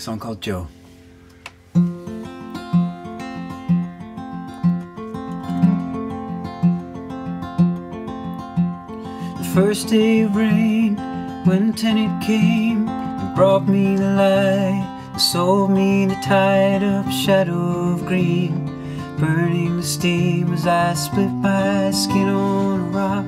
song called Joe. The first day of rain, when tenant came and brought me the light, sold me the tide of shadow of green, burning the steam as I split my skin on a rock.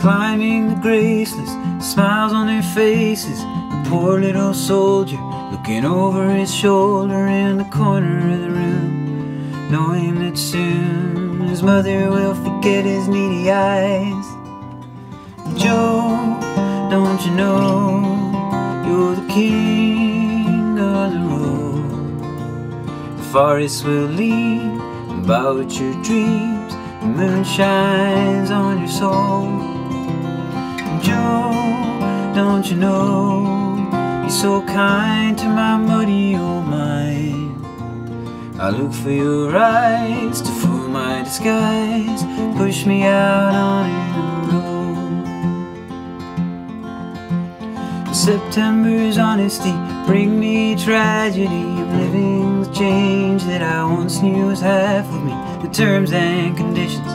Climbing the graceless, smiles on their faces, poor little soldier looking over his shoulder in the corner of the room, knowing that soon his mother will forget his needy eyes. Joe, don't you know you're the king of the road? The forest will lead about your dreams, the moon shines on your soul. Joe, don't you know you're so kind to my muddy old mind? I look for your eyes to fool my disguise, push me out on the road. September's honesty bring me tragedy of living the change that I once knew was half of me. The terms and conditions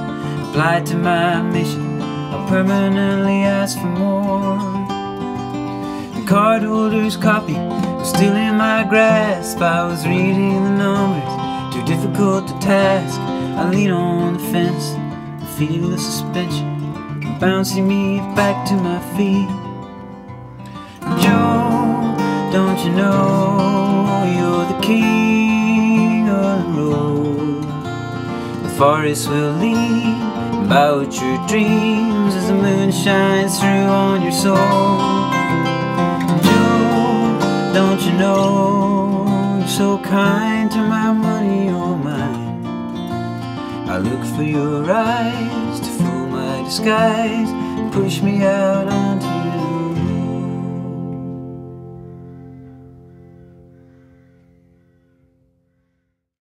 applied to my mission I permanently ask for more. Cardholder's copy was still in my grasp. I was reading the numbers, too difficult to task. I lean on the fence and feel the suspension bouncing me back to my feet. Joe, don't you know you're the king of the road? The forest will lead about your dreams as the moon shines through on your soul. You know you're so kind to my money oh or mine? I look for your eyes to fool my disguise push me out onto